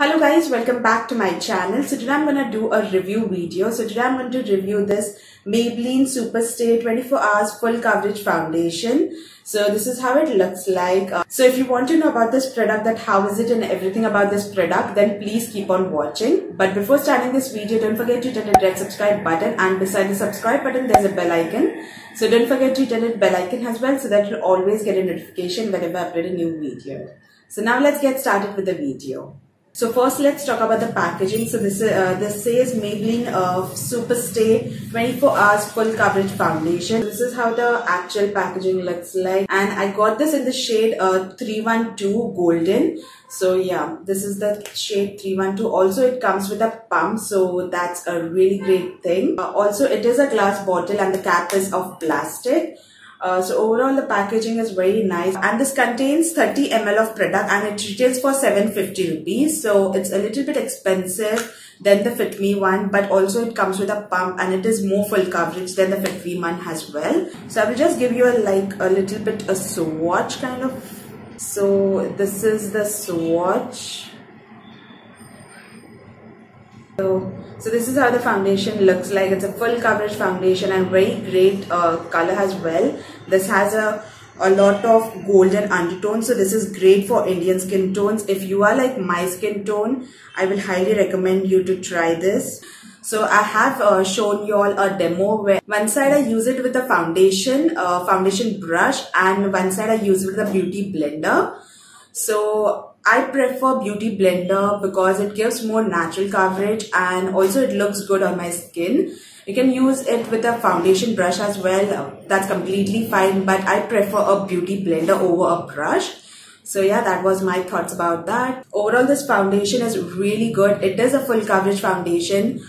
Hello guys, welcome back to my channel. So today I'm going to do a review video. So today I'm going to review this Maybelline Superstay 24 Hours Full Coverage Foundation. So this is how it looks like. Uh, so if you want to know about this product, that how is it and everything about this product, then please keep on watching. But before starting this video, don't forget to hit the red subscribe button and beside the subscribe button, there's a bell icon. So don't forget to hit the bell icon as well so that you'll always get a notification whenever I upload a new video. So now let's get started with the video. So first let's talk about the packaging. So this uh, this says Maybelline uh, Superstay 24 hours full coverage foundation. This is how the actual packaging looks like and I got this in the shade uh, 312 golden. So yeah, this is the shade 312. Also it comes with a pump so that's a really great thing. Uh, also it is a glass bottle and the cap is of plastic. Uh, so overall the packaging is very nice and this contains 30 ml of product and it retails for 750 rupees so it's a little bit expensive than the Fit Me one but also it comes with a pump and it is more full coverage than the Fit Me one as well. So I will just give you a like a little bit a swatch kind of. So this is the swatch so, so this is how the foundation looks like. It's a full coverage foundation and very great uh, color as well. This has a a lot of golden undertones so this is great for indian skin tones if you are like my skin tone i will highly recommend you to try this so i have uh, shown you all a demo where one side i use it with a foundation uh, foundation brush and one side i use it with a beauty blender so I prefer Beauty Blender because it gives more natural coverage and also it looks good on my skin. You can use it with a foundation brush as well. That's completely fine but I prefer a Beauty Blender over a brush. So yeah, that was my thoughts about that. Overall, this foundation is really good. It is a full coverage foundation.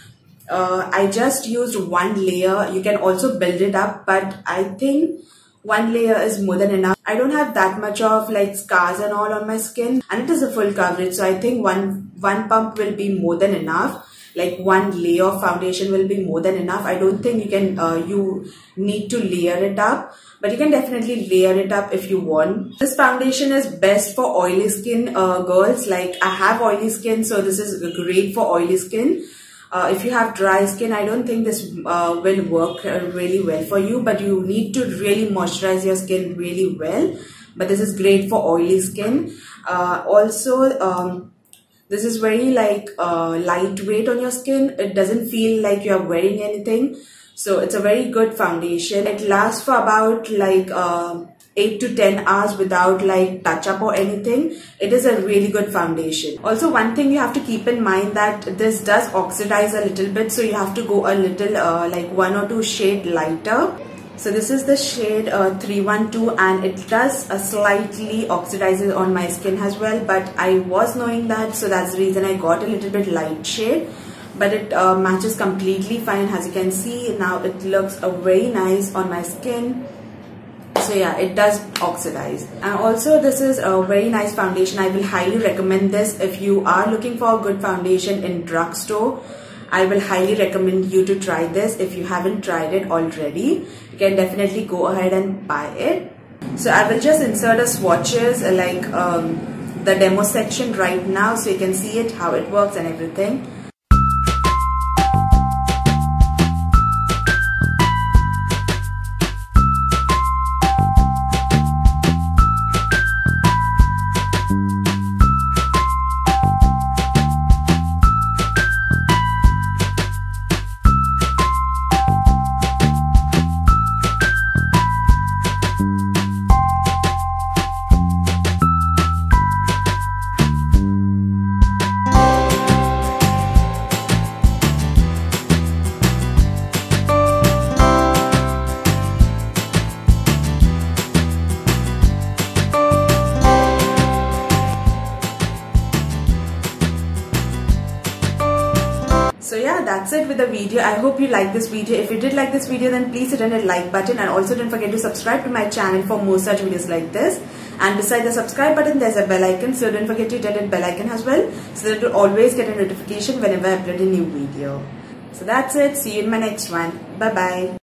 Uh, I just used one layer. You can also build it up, but I think one layer is more than enough. I don't have that much of like scars and all on my skin and it is a full coverage. So I think one, one pump will be more than enough. Like one layer of foundation will be more than enough. I don't think you can, uh, you need to layer it up, but you can definitely layer it up if you want. This foundation is best for oily skin uh, girls. Like I have oily skin, so this is great for oily skin. Uh, if you have dry skin, I don't think this uh, will work uh, really well for you, but you need to really moisturize your skin really well. But this is great for oily skin. Uh, also, um, this is very like uh, lightweight on your skin. It doesn't feel like you're wearing anything. So it's a very good foundation. It lasts for about like uh, 8 to 10 hours without like touch up or anything it is a really good foundation. Also one thing you have to keep in mind that this does oxidize a little bit so you have to go a little uh, like one or two shade lighter. So this is the shade uh, 312 and it does uh, slightly oxidizes on my skin as well but I was knowing that so that's the reason I got a little bit light shade. But it uh, matches completely fine as you can see. Now it looks uh, very nice on my skin so yeah it does oxidize and also this is a very nice foundation i will highly recommend this if you are looking for a good foundation in drugstore I will highly recommend you to try this if you haven't tried it already. You can definitely go ahead and buy it. So I will just insert a swatches like um, the demo section right now so you can see it, how it works and everything. That's it with the video. I hope you like this video. If you did like this video, then please hit on the like button and also don't forget to subscribe to my channel for more such videos like this. And beside the subscribe button, there's a bell icon. So don't forget to hit that bell icon as well. So that you'll always get a notification whenever I upload a new video. So that's it. See you in my next one. Bye-bye.